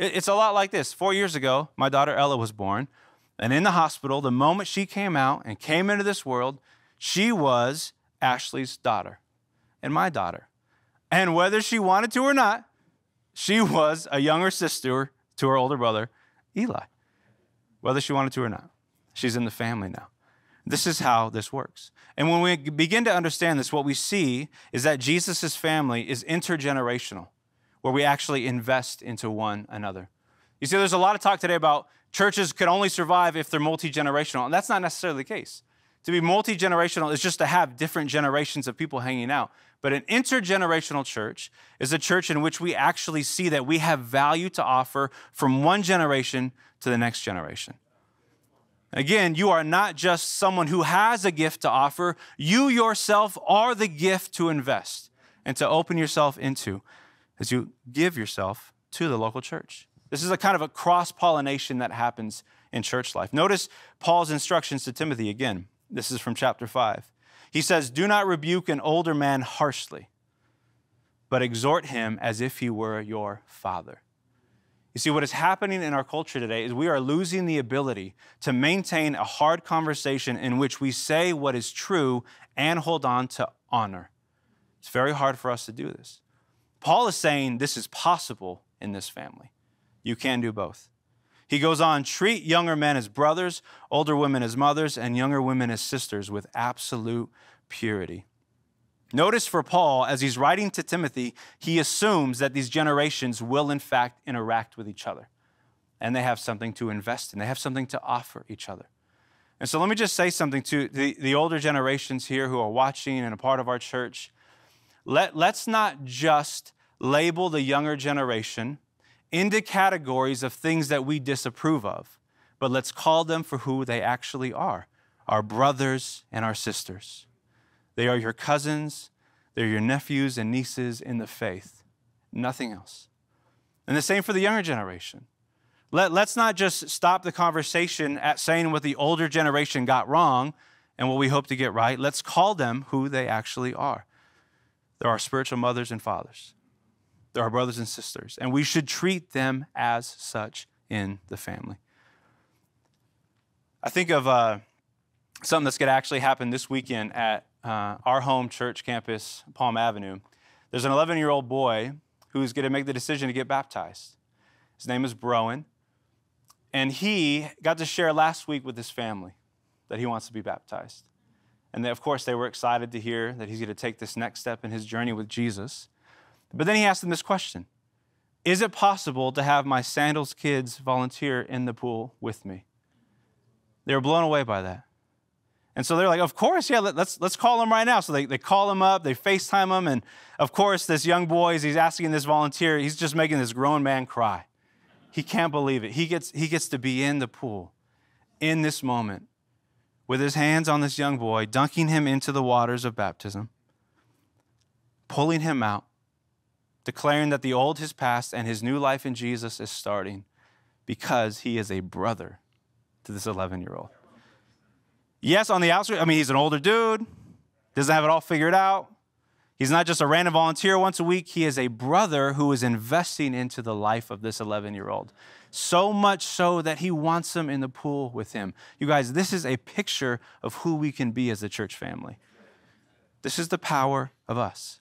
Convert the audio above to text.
It's a lot like this. Four years ago, my daughter Ella was born. And in the hospital, the moment she came out and came into this world, she was Ashley's daughter and my daughter. And whether she wanted to or not, she was a younger sister to her older brother, Eli. Whether she wanted to or not, she's in the family now. This is how this works. And when we begin to understand this, what we see is that Jesus' family is intergenerational, where we actually invest into one another. You see, there's a lot of talk today about churches could only survive if they're multi generational, and that's not necessarily the case. To be multi generational is just to have different generations of people hanging out. But an intergenerational church is a church in which we actually see that we have value to offer from one generation to the next generation. Again, you are not just someone who has a gift to offer, you yourself are the gift to invest and to open yourself into as you give yourself to the local church. This is a kind of a cross pollination that happens in church life. Notice Paul's instructions to Timothy again. This is from chapter 5. He says, Do not rebuke an older man harshly, but exhort him as if he were your father. You see, what is happening in our culture today is we are losing the ability to maintain a hard conversation in which we say what is true and hold on to honor. It's very hard for us to do this. Paul is saying this is possible in this family. You can do both. He goes on, treat younger men as brothers, older women as mothers, and younger women as sisters with absolute purity. Notice for Paul, as he's writing to Timothy, he assumes that these generations will, in fact, interact with each other. And they have something to invest in, they have something to offer each other. And so let me just say something to the, the older generations here who are watching and a part of our church. Let, let's not just label the younger generation into categories of things that we disapprove of, but let's call them for who they actually are our brothers and our sisters. They are your cousins, they're your nephews and nieces in the faith, nothing else. And the same for the younger generation. Let, let's not just stop the conversation at saying what the older generation got wrong and what we hope to get right. Let's call them who they actually are. They're our spiritual mothers and fathers. They're our brothers and sisters, and we should treat them as such in the family. I think of uh, something that's going to actually happen this weekend at uh, our home church campus, Palm Avenue. There's an 11 year old boy who's going to make the decision to get baptized. His name is Broen, and he got to share last week with his family that he wants to be baptized. And they, of course, they were excited to hear that he's going to take this next step in his journey with Jesus. But then he asked them this question Is it possible to have my sandals kids volunteer in the pool with me? They were blown away by that. And so they're like, of course, yeah, let, us let's call him right now. So they, they call him up, they FaceTime him, and of course, this young boy, he's asking this volunteer, he's just making this grown man cry. He can't believe it. He gets, he gets to be in the pool in this moment with his hands on this young boy, dunking him into the waters of baptism, pulling him out, declaring that the old has passed and his new life in Jesus is starting because he is a brother to this 11 year old. Yes, on the outside, I mean, he's an older dude, doesn't have it all figured out. He's not just a random volunteer once a week, he is a brother who is investing into the life of this 11 year old. So much so that he wants him in the pool with him. You guys, this is a picture of who we can be as a church family. This is the power of us.